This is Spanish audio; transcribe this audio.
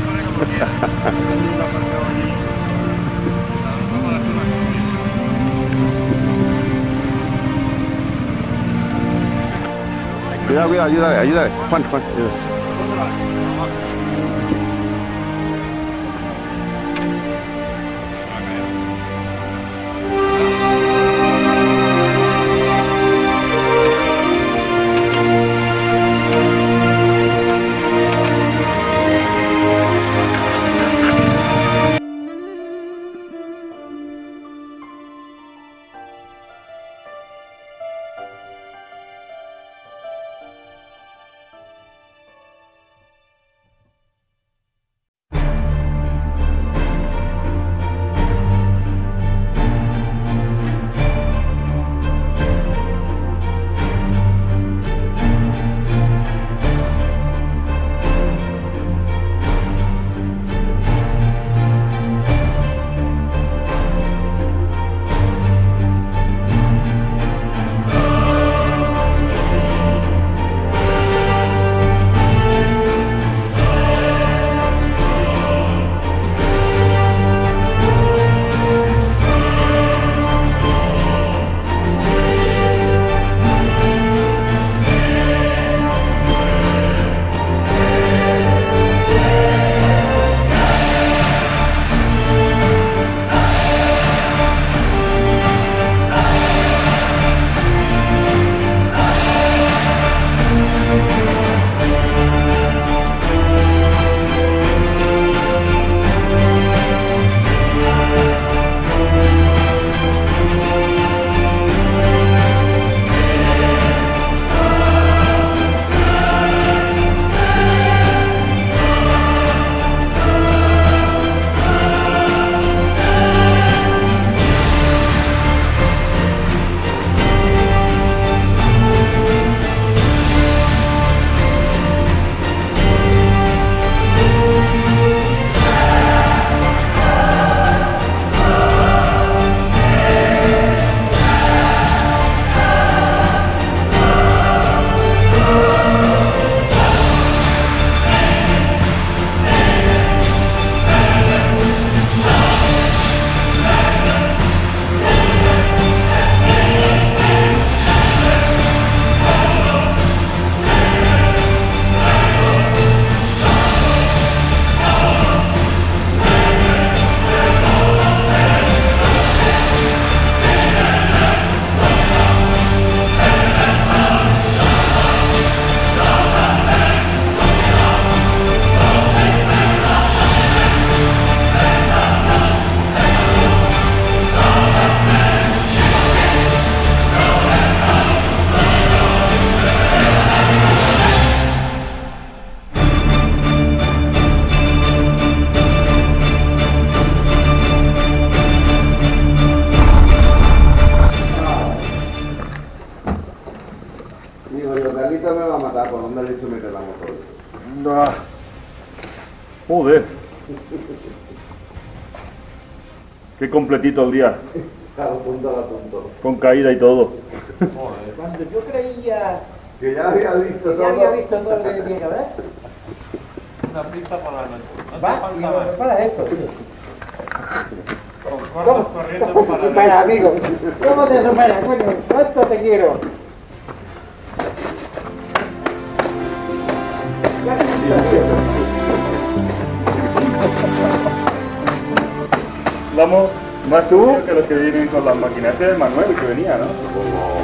zona como quiera. Cuidado, cuidado, ayúdale, ayúdale. Juan, Juan, ayúdale. Qué completito el día, Claro, punto a la punto. con caída y todo. Cuando yo creía Que ya había visto que todo. ya había visto todo lo que tenía que ver, Una pista por la noche. Va y prepara esto. tío. Con cortos corriendo ¿Cómo para supera, amigo? ¿Cómo te supera, coño? ¿Cuánto te quiero? Vamos más subo que los que vienen con las máquinas. Ese es Manuel que venía, ¿no?